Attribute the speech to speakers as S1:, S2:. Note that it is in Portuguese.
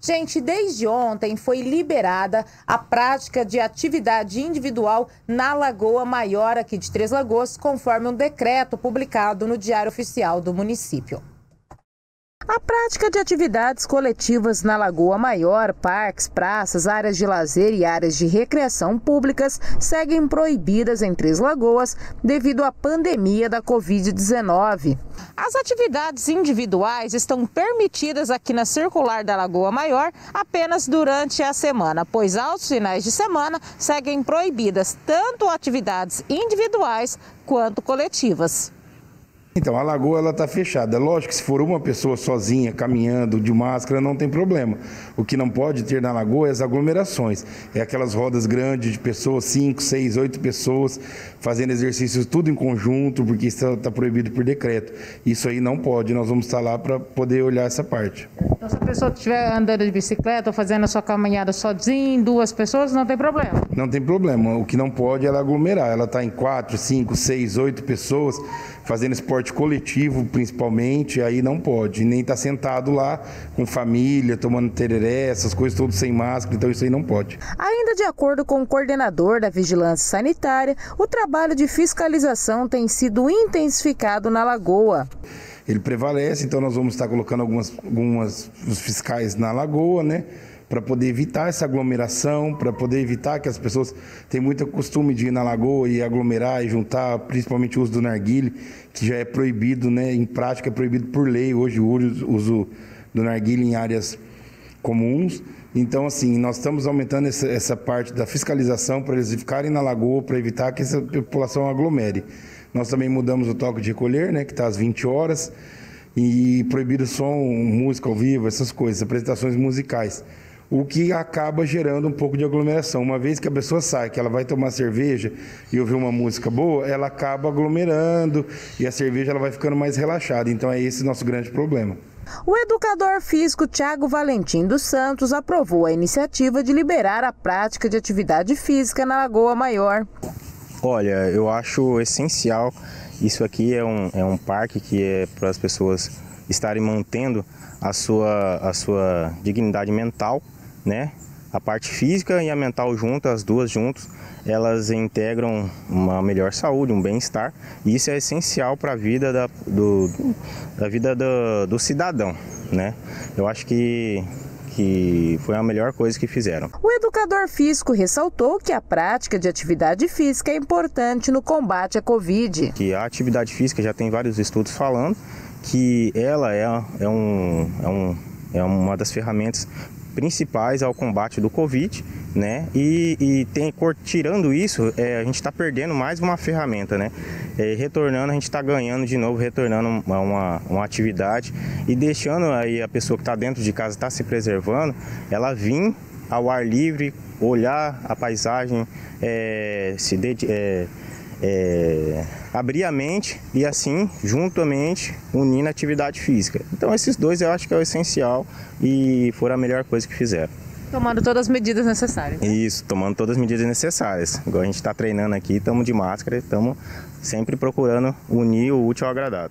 S1: Gente, desde ontem foi liberada a prática de atividade individual na Lagoa Maior aqui de Três Lagoas, conforme um decreto publicado no Diário Oficial do município. A prática de atividades coletivas na Lagoa Maior, parques, praças, áreas de lazer e áreas de recreação públicas seguem proibidas em Três Lagoas devido à pandemia da Covid-19. As atividades individuais estão permitidas aqui na circular da Lagoa Maior apenas durante a semana, pois aos finais de semana seguem proibidas tanto atividades individuais quanto coletivas.
S2: Então, a lagoa ela está fechada. Lógico que se for uma pessoa sozinha caminhando de máscara, não tem problema. O que não pode ter na lagoa é as aglomerações. É aquelas rodas grandes de pessoas, 5, 6, 8 pessoas, fazendo exercícios tudo em conjunto, porque isso está proibido por decreto. Isso aí não pode. Nós vamos estar lá para poder olhar essa parte.
S1: Então, se a pessoa estiver andando de bicicleta ou fazendo a sua caminhada sozinha, duas pessoas, não tem problema?
S2: Não tem problema. O que não pode é ela aglomerar. Ela está em 4, 5, 6, 8 pessoas fazendo esporte coletivo principalmente, aí não pode. Nem estar tá sentado lá com família, tomando tereré, essas coisas todas sem máscara, então isso aí não pode.
S1: Ainda de acordo com o coordenador da Vigilância Sanitária, o trabalho de fiscalização tem sido intensificado na Lagoa
S2: ele prevalece, então nós vamos estar colocando algumas, algumas os fiscais na lagoa, né? para poder evitar essa aglomeração, para poder evitar que as pessoas têm muito costume de ir na lagoa e aglomerar e juntar, principalmente o uso do narguile, que já é proibido, né, em prática é proibido por lei hoje o uso do narguile em áreas comuns. Então, assim, nós estamos aumentando essa, essa parte da fiscalização para eles ficarem na lagoa, para evitar que essa população aglomere. Nós também mudamos o toque de recolher, né, que está às 20 horas, e proibido som, música ao vivo, essas coisas, apresentações musicais o que acaba gerando um pouco de aglomeração. Uma vez que a pessoa sai, que ela vai tomar cerveja e ouvir uma música boa, ela acaba aglomerando e a cerveja ela vai ficando mais relaxada. Então é esse nosso grande problema.
S1: O educador físico Tiago Valentim dos Santos aprovou a iniciativa de liberar a prática de atividade física na Lagoa Maior.
S3: Olha, eu acho essencial. Isso aqui é um, é um parque que é para as pessoas estarem mantendo a sua, a sua dignidade mental né? A parte física e a mental juntas, as duas juntas, elas integram uma melhor saúde, um bem-estar. E isso é essencial para a vida da, do, da vida do, do cidadão, né? Eu acho que que foi a melhor coisa que fizeram.
S1: O educador físico ressaltou que a prática de atividade física é importante no combate à Covid.
S3: Que a atividade física já tem vários estudos falando que ela é, é, um, é, um, é uma das ferramentas principais ao combate do Covid, né? E, e tem, tirando isso, é, a gente está perdendo mais uma ferramenta, né? É, retornando, a gente está ganhando de novo, retornando uma, uma, uma, atividade e deixando aí a pessoa que está dentro de casa, está se preservando, ela vir ao ar livre, olhar a paisagem, é, se dedicar. É, abrir a mente e assim, juntamente, unir na atividade física. Então esses dois eu acho que é o essencial e foram a melhor coisa que fizeram.
S1: Tomando todas as medidas necessárias. Né?
S3: Isso, tomando todas as medidas necessárias. Igual a gente está treinando aqui, estamos de máscara, estamos sempre procurando unir o útil ao agradável.